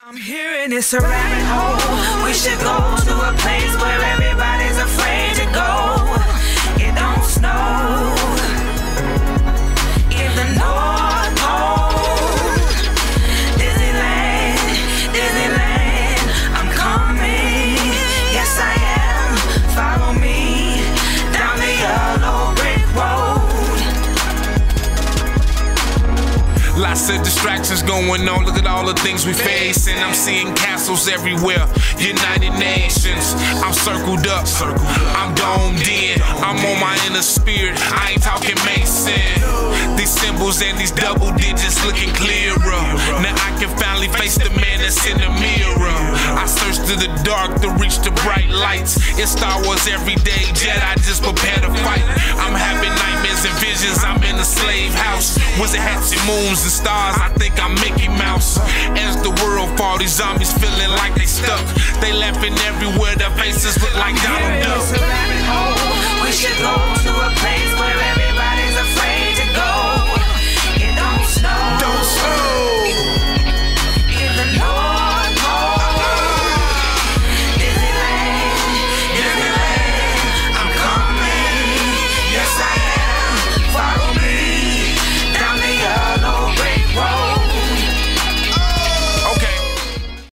I'm hearing it's a rabbit hole. We should go Lots of distractions going on. Look at all the things we face. And I'm seeing castles everywhere. United Nations. I'm circled up. I'm domed in. I'm on my inner spirit. I ain't talking Mason. These symbols and these double digits looking clearer. Now I can finally face the man that's in the mirror. I search through the dark to reach the bright lights. It's Star Wars every day. Jedi just visions. I'm in a slave house. Wizard hats and moons and stars. I think I'm Mickey Mouse. As the world fall, these zombies feeling like they stuck. They laughing everywhere. Their faces look like Donald Duck.